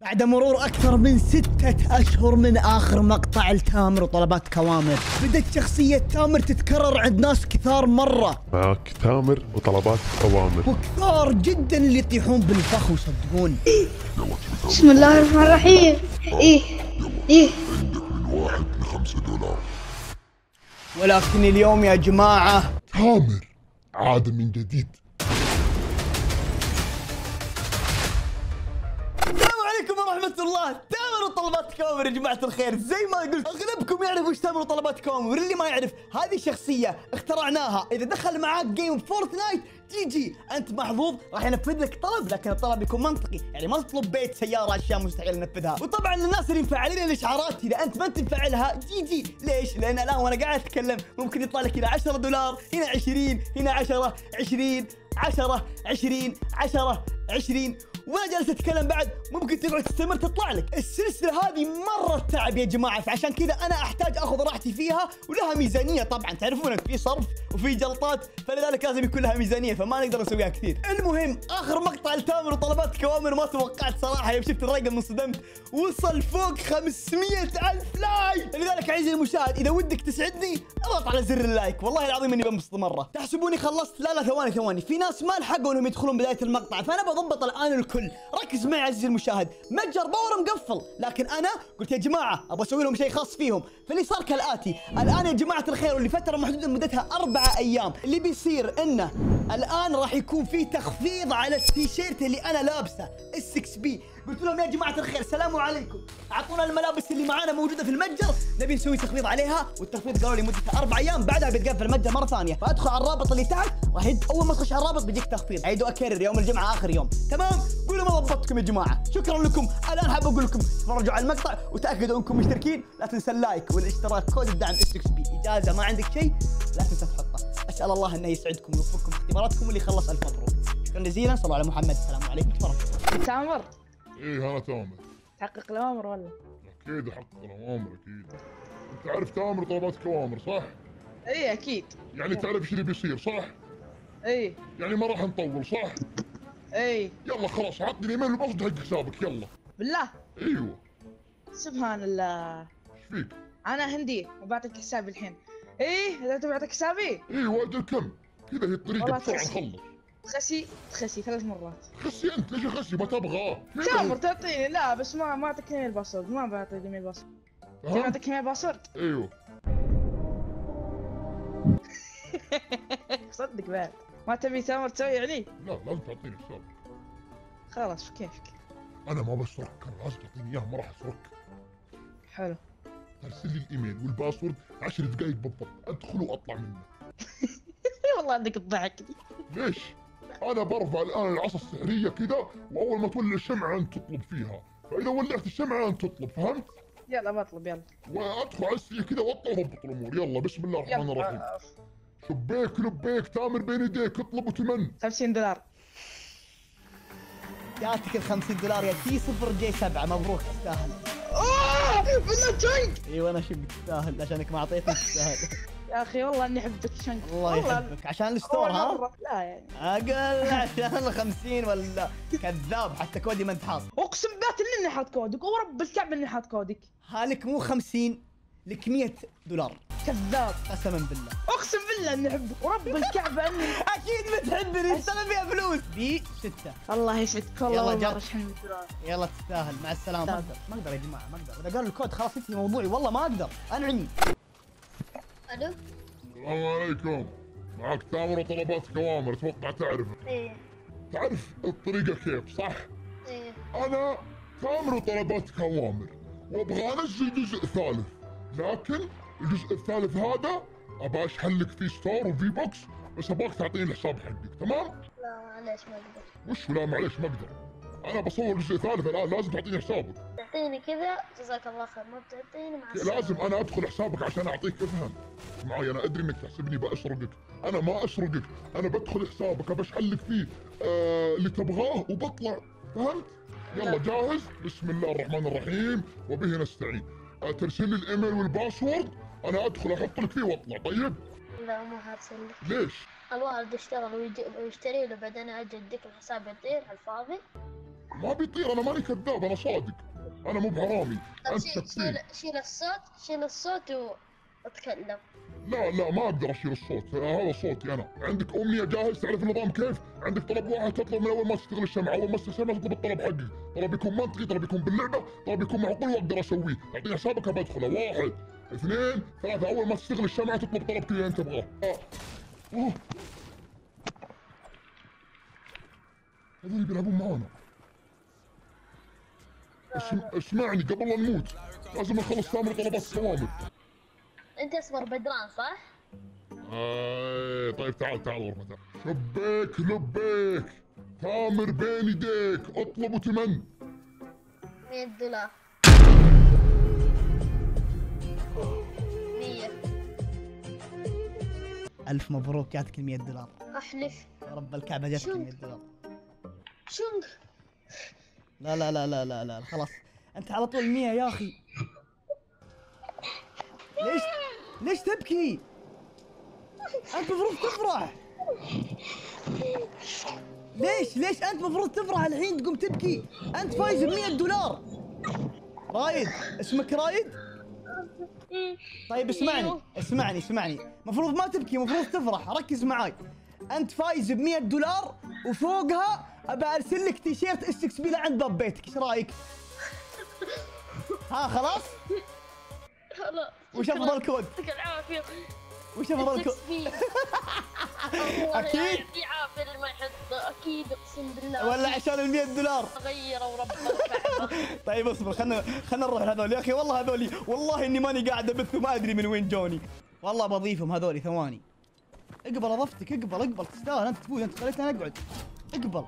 بعد مرور أكثر من ستة أشهر من آخر مقطع لتامر وطلبات كوامر. بدت شخصية تامر تتكرر عند ناس كثار مرة. معك تامر وطلبات أوامر وكثار جدا اللي يطيحون بالفخ ويصدقون. بسم الله الرحمن الرحيم. إيه إيه. ولكن اليوم يا جماعة تامر عاد من جديد. أوامر يا جماعة الخير. زي ما قلت أغلبكم يعرف وش تامر وطلباتك أوامر واللي ما يعرف هذه شخصية اخترعناها. إذا دخل معاك game فورتنايت GG أنت محظوظ راح ينفذ لك طلب لكن الطلب يكون منطقي. يعني ما تطلب بيت سيارة أشياء مستحيل ننفذها. وطبعا الناس اللي مفعلين الإشعارات إذا أنت ما أنت مفعلها GG ليش؟ لأن الآن وأنا قاعد أتكلم ممكن يطلع لك هنا 10 دولار هنا 20 هنا 10 20 10 20 10 20 وأنا جالس اتكلم بعد ممكن تقعد تستمر تطلع لك. السلسلة هذه مرة تعب يا جماعة فعشان كذا أنا أحتاج أخذ راحتي فيها ولها ميزانية طبعا. تعرفون في صرف وفي جلطات فلذلك لازم يكون لها ميزانية فما نقدر نسويها كثير. المهم آخر مقطع لتامر وطلباتك أوامر ما توقعت صراحة. يوم شفت الرقم انصدمت. وصل فوق 500 ألف like. لذلك عزيزي المشاهد إذا ودك تسعدني أضغط على زر ال like. والله العظيم إني بنبسط مرة. تحسبوني خلصت؟ لا لا ثواني ثواني. في ناس ما لحقوا إنهم يدخلون بداية المقطع فأنا بضبط الآن الكل ركز معي عزيزي المشاهد. متجر باور مقفل. لكن أنا قلت يا جماعة أبغى أسوي لهم شيء خاص فيهم. فاللي صار كالآتي. الآن يا جماعة الخير ولفترة محدودة مدتها اربعة أيام. اللي بيصير إنه الآن راح يكون في تخفيض على التيشيرت اللي أنا لابسه. اس 6 بي قلت لهم يا جماعة الخير سلام عليكم. اعطونا الملابس اللي معانا موجودة في المتجر. نبي نسوي تخفيض عليها. والتخفيض قالوا لي مدته أربع أيام. بعدها بيتقفل المتجر مرة ثانية. فأدخل على الرابط اللي تحت. راح. أول ما تخش على الرابط بيجيك تخفيض. أعيد وأكرر يوم الجمعة آخر يوم. تمام؟ قولوا ما ضبطتكم يا جماعة؟ شكرا لكم. الآن حاب أقول لكم تفرجوا على المقطع وتأكدوا أنكم مشتركين. لا تنسى ال like والاشتراك كود الدعم اس 6 بي اجازه ما عندك شيء؟ لا تنسى تحطه. أسأل الله إنه يسعدكم ويوفقكم في اختباراتكم واللي خلص الف مبروك شكرا جزيلا. صلوا على محمد. السلام عليكم ورحمة الله. تامر؟ إيه أنا تامر. تحقق الأوامر ولا؟ أكيد أحقق الأوامر أكيد. أنت عارف تامر طلباتك أوامر صح؟ اي أكيد. يعني تعرف إيش اللي بيصير صح؟ اي يعني ما راح نطول صح؟ اي يلا خلاص عطني ال email وال password حق حسابك يلا. بالله؟ أيوه. سبحان الله. إيش فيك؟ أنا هندي وبعطيك حسابي الحين. إيه إذا تبي أعطيك حسابي؟ أيوه أجل كم؟ كذا هي الطريقة بسرعة. نخلص. تخسي؟ تخسي ثلاث مرات. خسي أنت؟ ليش اخسي ما تبغاه؟ تامر تعطيني. لا بس ما ما أعطيك email password. ما بعطي email password. فهمت؟ أعطيك email password؟ أيوه. صدق بعد. ما تبي تامر تسوي يعني؟ لا لازم تعطيني حساب خلاص كيفك؟ أنا ما بسرك أنا لازم تعطيني اياه ما راح اسرك حلو. أرسل لي الإيميل والباسورد 10 دقائق بالضبط. أدخل وأطلع منه والله عندك الضحك ليش؟ أنا برفع الآن العصا السحرية كذا وأول ما تولع الشمعة أنت تطلب فيها. فإذا ولعت الشمعة أنت تطلب فهمت؟ يلا بطلب يلا. وأدخل على السريع كذا واطلع واضبط الأمور يلا بسم الله الرحمن الرحيم. شبيك لبيك تامر بين يديك اطلب وتمن. 50 دولار. جاتك ال 50 دولار يا تي 0 جي 7 مبروك تستاهل. اوه بالله جنك أيوه أنا شبك تستاهل عشانك ما أعطيتني تستاهل. يا أخي والله إني حبيتك شنك الله يحبك. عشان الستور ها. لا يعني. أقل عشان ال 50 ولا كذاب حتى كودي ما أنت حاط أقسم بالله إني حاط كودك ورب الكعبة إني حاط كودك. هالك مو 50 لك 100 دولار. كذاب قسما بالله. أقسم بالله إني احبك ورب الكعبة اني أكيد بتحبني انت ما فيها فلوس. بي 6 الله يسعدك والله يلا جرب. دولار. يلا تستاهل مع السلامة. ما. أقدر ما أقدر يا جماعة ما أقدر. إذا قالوا الكود خلاص انتهي موضوعي والله ما أقدر. انعني ألو؟ السلام عليكم. معك تامر وطلبات كوامر أتوقع تعرف. إيه. تعرف الطريقة كيف صح؟ إيه. أنا تامر وطلباتك أوامر وأبغى أنزل جزء ثالث. لكن الجزء الثالث هذا ابى أشحن لك فيه store و V-Bucks بس أبغاك تعطيني الحساب حقك تمام؟ لا معليش ما أقدر. وش؟ لا معليش ما أقدر. أنا بصور الجزء الثالث الان لازم تعطيني حسابك. تعطيني كذا جزاك الله خير ما بتعطيني مع لازم أنا أدخل حسابك عشان أعطيك افهم معي أنا أدري إنك تحسبني بأسرقك. أنا ما أسرقك أنا بدخل حسابك بشحن لك فيه آه اللي تبغاه وبطلع. فهمت؟ يلا جاهز؟ بسم الله الرحمن الرحيم وبه نستعين. ترسل لي الإيميل والباسورد أنا أدخل أحط لك فيه وأطلع طيب؟ لا مو هرسل لك ليش؟ الوالد يشتغل ويجي ويشتري له بعدين أجي أديك الحساب يطير على الفاضي ما بيطير أنا ماني كذاب أنا صادق. أنا مو بحرامي أنت شيل شيل الصوت شيل الصوت واتكلم لا لا ما أقدر اشيل الصوت. هذا صوتي أنا. عندك أمنية جاهز تعرف النظام كيف؟ عندك طلب واحد تطلب من أول ما تشتغل الشمعة. أول ما تستلم تطلب الطلب حقك طلب يكون منطقي طلب يكون باللعبة طلب يكون معقول وأقدر أسويه. تعطيني حسابك بدخله واحد اثنين ثلاثة. أول ما تشتغل الشمعة تطلب طلب كذا أنت تبغاه. هذول بيلعبون معانا. اسم... اسمعني قبل لا نموت. لازم نخلص تامر طلبات الصوامل أنت اسمر بدران صح؟ آه طيب تعال تعال غرفة شبيك لبيك تامر بين يديك اطلب وتمن. 100 دولار. 100 ألف مبروك جاتك ال 100 دولار. أحلف. يا رب الكعبة جاتك ال 100 دولار. شنق لا لا لا لا لا لا خلاص. أنت على طول 100 يا أخي. ليش؟ ليش تبكي؟ أنت المفروض تفرح ليش ليش أنت المفروض تفرح الحين تقوم تبكي؟ أنت فايز ب 100 دولار رايد اسمك رايد؟ طيب اسمعني اسمعني اسمعني المفروض ما تبكي المفروض تفرح ركز معاي أنت فايز ب 100 دولار وفوقها أبى أرسل لك تيشيرت اس 6 بي لعند باب بيتك إيش رأيك؟ ها خلاص؟ خلاص وش أفضل كود؟ يعطيك العافية. وش أفضل كود؟ أكيد. يعطي عافيه اللي ما يحطه أكيد أقسم بالله. ولا عشان ال 100 دولار. غير ورب الكعبه طيب اصبر خلنا خلنا نروح لهذول. يا أخي والله هذولي والله إني ماني قاعد أبث وما أدري من وين جوني. والله بضيفهم هذولي ثواني. اقبل أضفتك اقبل اقبل. تستاهل أنت تفوز أنت خليتني أنا اقعد اقبل.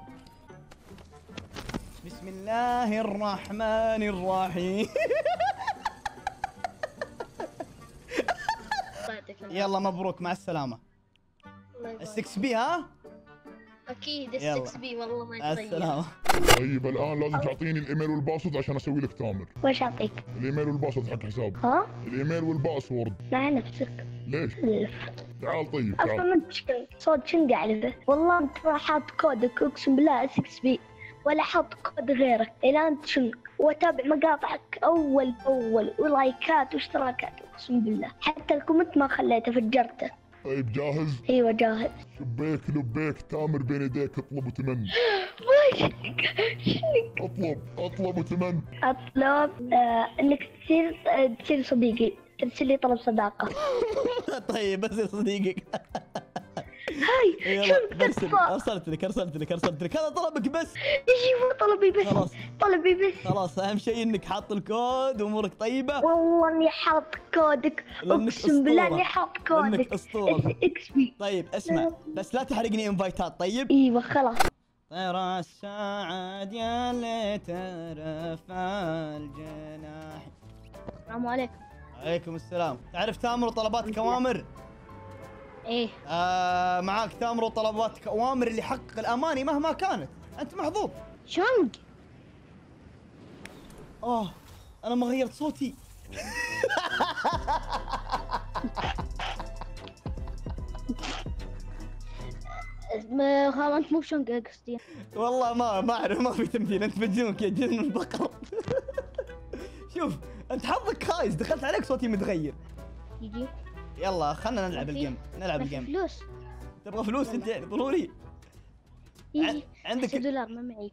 بسم الله الرحمن الرحيم يعطيك العافية. يلا مبروك مع يبارك. اس 6 بي ها؟ أكيد. اس 6 بي والله ما مع يتغير. السلامة. طيب الآن لازم تعطيني ال email وال password عشان أسوي لك تامر. وش أعطيك؟ الإيميل وال password حق حسابك ها؟ الإيميل وال password. مع نفسك ليش. تعال طيب أصلا تعال انت شكل صوت شن اعرفه والله أنت ما حاط كودك اقسم بالله SXB ولا حاط كود غيرك. إلى أنت شن واتابع مقاطعك أول بأول ولايكات واشتراكات. أقسم بالله. حتى ال comment ما خليته فجرته طيب جاهز؟ أيوه جاهز. شبيك لبيك تامر بين يديك اطلب وتمن. اطلب اطلب وتمن. أطلب آه إنك تصير آه تصير صديقي. ترسل لي طلب صداقة. طيب بس صديقك هاي يلا شوف برسل أرسلت لك أرسلت لك أرسلت لك. هذا طلبك بس. مو طلبي بس؟ خلاص. طلبي بس. خلاص أهم شيء إنك حاط الكود وأمورك طيبة. والله إني حاط كودك. أقسم بالله. إني حاط لأنك كودك أسطورة. XB طيب اسمع. بس لا تحرقني انفايتات طيب؟ إيوه خلاص. طير السعد يا ليت رفع الجناح السلام عليكم. عليكم السلام. تعرف تأمر وطلبات كوامر؟ إيه. آه معاك تأمر وطلبات كوامر اللي يحقق الأماني مهما كانت. أنت محظوظ. شنق آه أنا ما غيرت صوتي. ما خلاص أنت مو بشنق قصدي. والله ما ما أعرف ما في تمثيل أنت مجنونك يا جن البقر شوف أنت حظك خايس. دخلت عليك صوتي متغير. يجي. يلا خلنا نلعب ال game نلعب ال game فلوس؟ تبغى فلوس أنت؟ ضروري. يجي عندك- 10 دولار ما معي.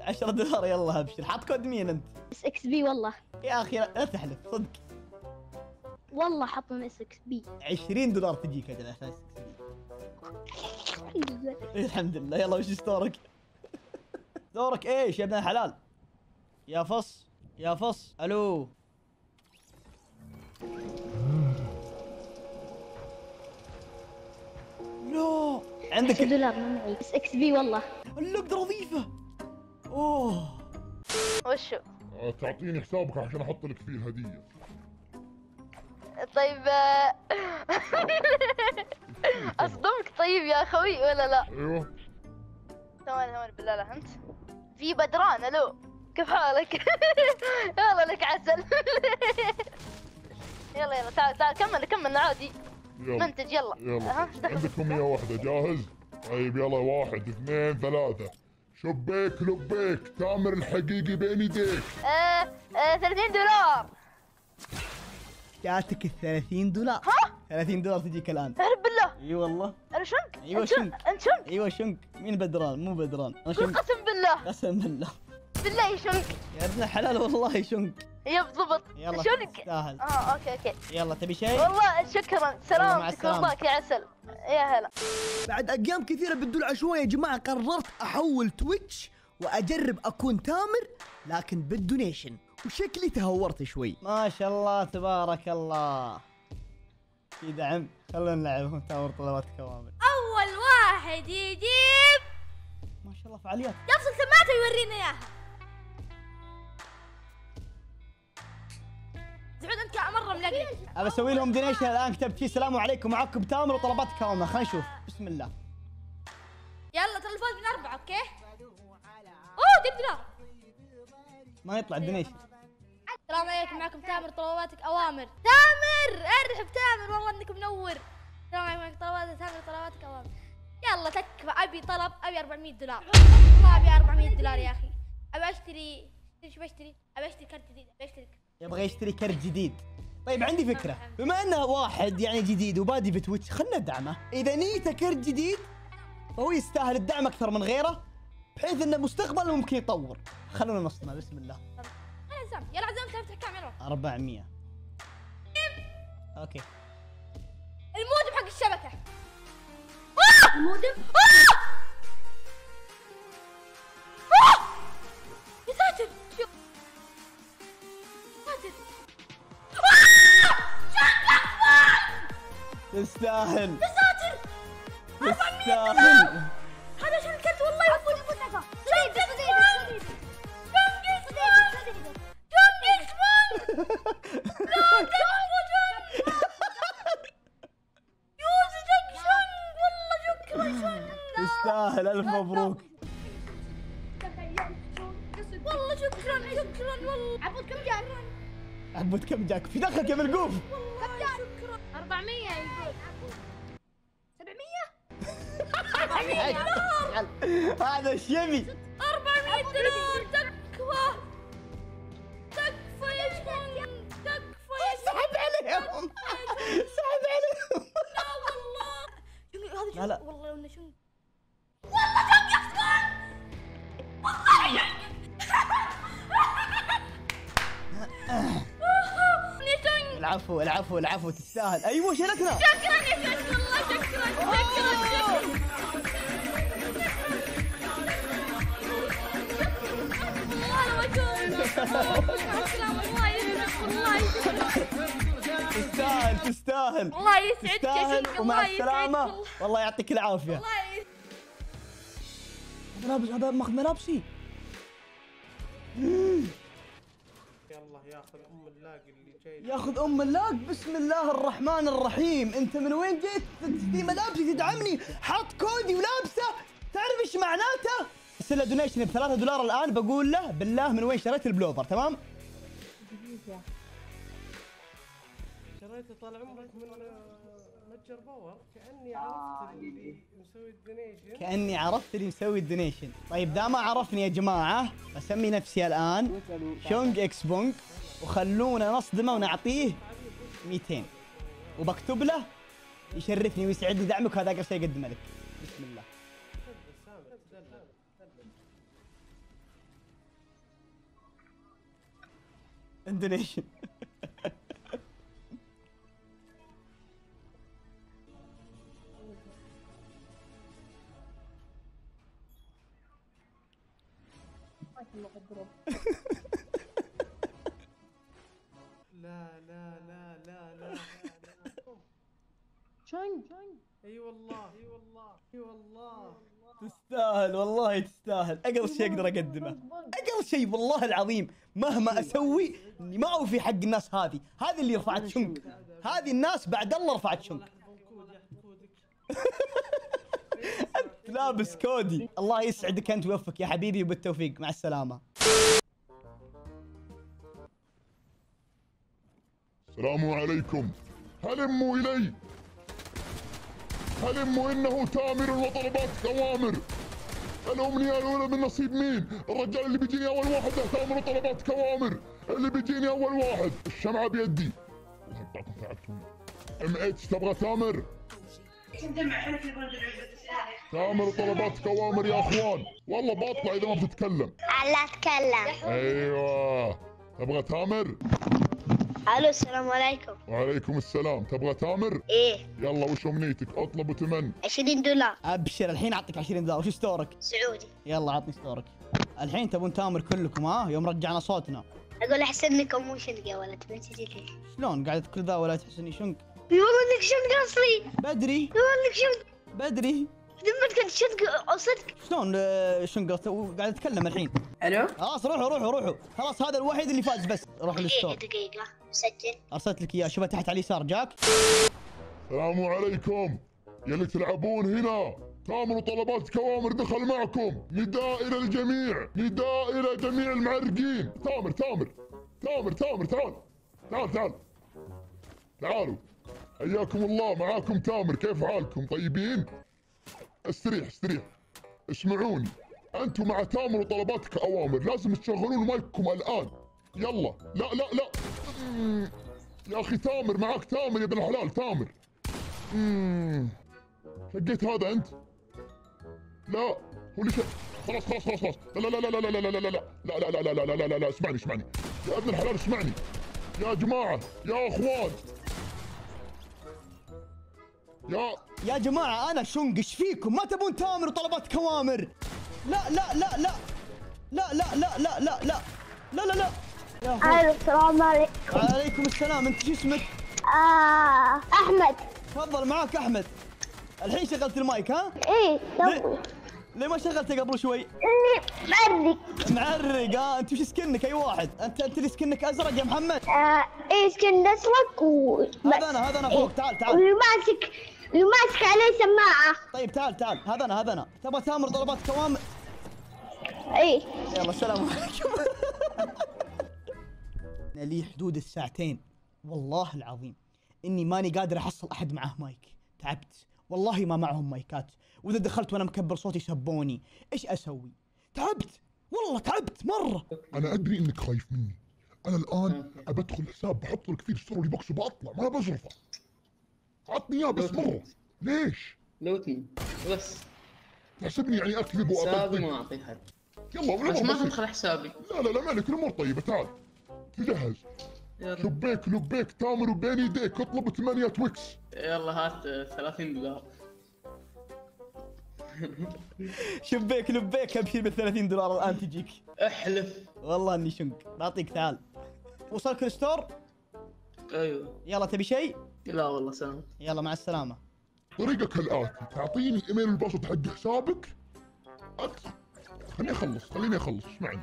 10 دولار يلا أبشر. حاط كود مين أنت؟ SXB والله. يا أخي لا تحلف صدق. والله حط من SXB. 20 دولار تجيك أجل عشان الحمد لله. يلا وش store ك store ك إيش يا ابن الحلال؟ يا فص يا فص. ألو. لا. 10 عندك دولار ما معي SXB والله. أقدر اضيفه أوه. وشو آه، تعطيني حسابك عشان أحط لك فيه الهدية. طيب آه، أصدمك. طيب يا أخوي ولا لا؟ أيوه. ثواني ثواني بالله لا انت في بدران ألو. كيف حالك؟ يلا لك عسل. يلا يلا تعال تعال كمل كمل عادي. يلا. منتج يلا. يلا. ها إيش دخل. عندك أمنية واحدة جاهز؟ طيب يلا واحد اثنين ثلاثة. شبيك لبيك تامر الحقيقي بين يديك. آه آه 30 دولار. جاتك ال 30 دولار. ها؟ 30 دولار تجيك الآن. اعرف بالله. إي والله. أنا شنك؟ شنك شنك. انت شنك؟ أيوه شنك مين بدران؟ مو بدران. أنا شنك. قسم بالله. قسم بالله. بالله شنك. يا ابن الحلال والله شنك. يا بالضبط يلا شنك؟ تستاهل. آه okay okay. يلا تبي شيء؟ والله شكرا. سلامتك. والله يا عسل. يا هلا. بعد أيام كثيرة بالدول عشوائي يا جماعة قررت أحول تويتش وأجرب أكون تامر لكن بال donation. وشكلي تهورت شوي. ما شاء الله تبارك الله. في دعم. خلونا نلعبهم تامر طلباتك أوامر. أول واحد يجيب ما شاء الله فعاليات. يفصل سماعته ويورينا إياها. انت مرة ملقلق أبى أسوي لهم donation الآن كتبت فيه السلام عليكم معكم تامر وطلباتك أوامر خلينا نشوف. بسم الله. يلا ترى الفوز من أربعة okay؟ أوه جبت دولار ما يطلع ال donation السلام عليكم معكم تامر طلباتك أوامر. تامر! ارحب تامر والله إنك منور. السلام عليكم معكم طلباتك تامر طلباتك أوامر. يلا تكفى. أبي طلب أبي 400 دولار. والله أبي 400 دولار يا أخي. أبي أشتري شو بشتري؟ أبي أشتري كرت جديد أبي أشتري يبغى يشتري كرت جديد. طيب عندي فكرة. بما انه واحد يعني جديد وبادي في تويتش خلنا ندعمه. إذا نيته كرت جديد فهو يستاهل الدعم أكثر من غيره بحيث إنه مستقبلا ممكن يطور. خلونا نصدمه بسم الله. أنا عزام يلا عزام تفتح كام يلا 400 أوكي. المودم حق الشبكة. المودم؟ تستاهل ساتر تستاهل هذا عشان الكرت والله يفوت يفوت نفع تستاهل ألف مبروك. والله شكرا. شكرا. والله. عبود كم جاك؟ عبود كم جاك؟ في دخلك يا ملقوف العفو العفو العفو تستاهل. أيوه شاركنا شكرا يا شنو والله شكرا شكرا شكرا. يسعدك يسعدك. تستاهل تستاهل. الله يسعدك يا شنو ومع الله يسعدك. السلامة. والله يعطيك العافية. يسعدك. ملابس هذا ماخذ ملابسي ياخذ أم ال lag اللي جاي. ياخذ أم ال lag. بسم الله الرحمن الرحيم. أنت من وين جيت؟ تدي ملابسي تدعمني. حاط كودي ولابسه. تعرف إيش معناته؟ ارسل له donation ب 3 دولار الآن. بقول له بالله من وين شريت البلوفر تمام؟ شريته طال عمرك من آه، متجر باور. كأني عرفت اللي مسوي ال donation. كأني عرفت اللي مسوي ال donation. طيب دا ما عرفني يا جماعة بسمي نفسي الآن. شونج إكس بونج وخلونا نصدمه ونعطيه 200 وبكتب له يشرفني ويسعدني دعمك وهذا أقل شيء يقدمه لك بسم الله. donation تستاهل أقل شيء أقدر أقدمه. أقل شيء والله العظيم مهما أسوي اني ما اوفي حق الناس هذه. هذه اللي رفعت شنك. هذه الناس بعد الله رفعت شنك. أنت لابس كودي. الله يسعدك أنت ويوفقك يا حبيبي وبالتوفيق. مع السلامة. السلام عليكم. هلموا إلي. هلموا إنه تامر وطلبات أوامر الأمنية الأولى من نصيب مين؟ الرجال اللي بيجيني أول واحد له تامر وطلبات كوامر اللي بيجيني أول واحد. الشمعة بيدي. والله ام اتش تبغى تامر؟ تامر وطلبات كوامر يا أخوان. والله بطلع إذا ما بتتكلم. لا اتكلم أيوه. تبغى تامر؟ ألو السلام عليكم. وعليكم السلام. تبغى تامر؟ إيه. يلا وش أمنيتك؟ أطلب وتمن 20 دولار. أبشر الحين أعطيك 20 دولار. وش store ك؟ سعودي. يلا عطني store ك. الحين تبون تامر كلكم ها؟ يوم رجعنا صوتنا. أقول أحسن لكم مو شنق يا ولد ما تجي لي. شلون؟ قاعد كل ذا ولا تحس اني شنق؟ اي والله انك شنق أصلي. بدري. اي والله انك شنق. بدري. ذمتك انت شنق صدق شلون آه، شنق؟ قاعد أتكلم الحين. ألو؟ خلاص روحوا روحوا روحوا. خلاص هذا الوحيد اللي فاز بس. روح دقيقة للستور. دقيقة. سجل. أرسلت لك إياه. شوفه تحت على اليسار. جاك. السلام عليكم. يلي تلعبون هنا. تامر وطلبات كوامر. دخل معكم. نداء إلى الجميع. نداء إلى جميع المعرقين. تامر تامر. تامر تامر. تعال. تعال تعال. تعالوا. حياكم الله. معاكم تامر. كيف حالكم؟ طيبين؟ استريح استريح اسمعوني أنتم مع تامر وطلباتك اوامر لازم تشغلون مايككم الان يلا لا لا لا. يا أخي تامر معاك تامر يا ابن الحلال تامر مم. لقيت هذا انت لا هو اللي. خلاص خلاص خلاص خلاص لا لا لا لا لا لا لا لا لا لا لا لا لا لا لا لا لا لا اسمعني اسمعني يا ابن الحلال اسمعني يا جماعة يا اخوان يا يا جماعة أنا شنق إيش فيكم؟ ما تبون تامر وطلبات كوامر. لا لا لا لا. لا لا لا لا لا لا. لا لا لا. السلام عليكم. عليكم السلام. أنت شو اسمك؟ آه أحمد. تفضل معاك أحمد. الحين شغلت المايك ها؟ إيه ليه, ليه ما شغلته قبل شوي؟ اني معرق. معرق ها؟ أنت وش سكنك أي واحد؟ أنت أنت اللي سكنك أزرق يا محمد؟ آه إيه skin أزرق و هذا أنا هذا أنا فوق. تعال تعال. وماسك وماسك عليه سماعة. طيب تعال تعال. هذا أنا هذا أنا تبغى تامر طلباتك أوامر إيه يلا السلام عليكم. أنا لي حدود الساعتين. والله العظيم إني ماني قادر أحصل أحد معاه مايك. تعبت. والله ما معهم مايكات. وإذا دخلت وأنا مكبر صوتي سبوني. إيش أسوي؟ تعبت. والله تعبت مرة. أنا أدري إنك خايف مني. أنا الآن ابى ادخل حساب بحط لك فيه الستوري بوكس وبطلع. ما بزرفه. عطني اياه بس مره ليش؟ لوتني بس. تحسبني يعني اكذب حسابي ما اعطي حد يلا بس الأمور ما. تدخل حسابي. لا لا لا مالك الأمور طيبة تعال. تجهز يلا. لبيك لبيك تامر وبين يديك اطلب ثمانية تويكس. يلا هات آه، 30 دولار. شبيك لبيك أبشر ب 30 دولار الآن تجيك. احلف. والله إني شنق. بعطيك تعال. وصلك ال store؟ أيوه. يلا تبي شيء؟ لا والله سلام. يلا مع السلامة. طريقة كالآتي تعطيني الايميل وال password حق حسابك. أدخل خليني أخلص خليني أخلص اسمعني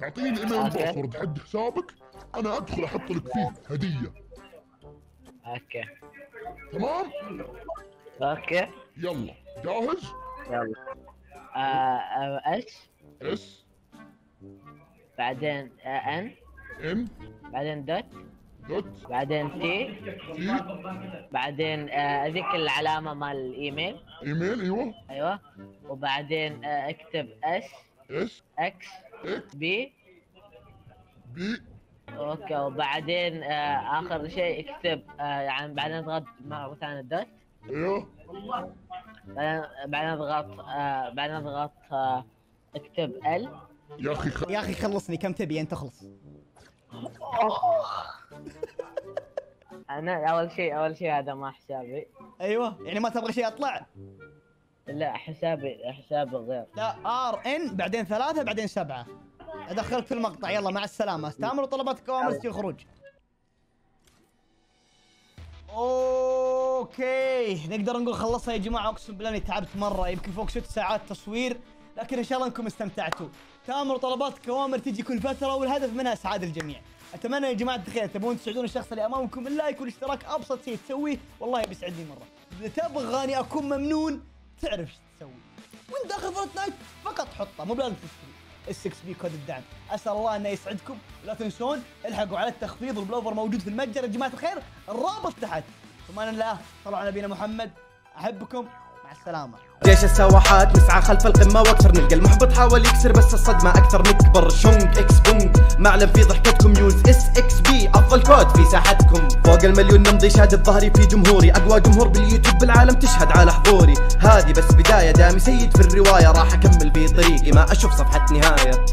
تعطيني الايميل وال password حق حسابك أنا أدخل أحط لك فيه هدية. okay. تمام؟ okay. يلا. جاهز؟ يلا. آه آه، S بعدين آه N؟ N. بعدين dot. dot. بعدين T T بعدين آه ذيك العلامة مال الإيميل. إيميل أيوه. أيوه. وبعدين آه أكتب اس اس إكس إكس بي بي okay. وبعدين آه آخر شيء اكتب آه يعني بعدين اضغط مرة ثانية dot. أيوه. بعدين بعدين اضغط آه بعدين اضغط آه اكتب ال يا أخي خ... يا أخي خلصني. كم تبي أنت؟ خلص. أنا أول شيء أول شيء هذا ما حسابي. أيوه. يعني ما تبغى شيء أطلع؟ لا حسابي حسابي غير. لا R N بعدين ثلاثة بعدين سبعة. ادخلك في المقطع. يلا مع السلامة. استعملوا طلباتك أوامر تسجيل خروج okay. نقدر نقول خلصنا يا جماعة. أقسم بالله إني تعبت مرة. يمكن فوق ست ساعات تصوير. لكن إن شاء الله أنكم استمتعتوا. تامر وطلباتك أوامر تجي كل فترة والهدف منها اسعاد الجميع. أتمنى يا جماعة الخير تبون تسعدون الشخص اللي أمامكم اللايك والاشتراك أبسط شيء تسويه. والله بيسعدني مرة. إذا تبغاني أكون ممنون تعرف إيش تسوي. وانت داخل فورتنايت فقط حطه مو بلازم تشتري. ال 6 بي كود الدعم. أسأل الله إنه يسعدكم. لا تنسون الحقوا على التخفيض والبلوفر موجود في المتجر. يا جماعة الخير الرابط تحت. ثم الله صلوا على نبينا محمد. أحبكم. مع السلامة. جيش السواحات نسعى خلف القمة وأكثر نلقى المحبط. حاول يكسر بس الصدمة أكثر. نكبر شونج إكس بونج. معلم في ضحكتكم. يوز إس إكس بي. أفضل كود في ساحتكم. فوق المليون نمضي شهادة ظهري في جمهوري. أقوى جمهور باليوتيوب بالعالم تشهد على حضوري. هذه بس بداية. دامي سيد في الرواية. راح أكمل في طريقي. ما أشوف صفحة نهاية.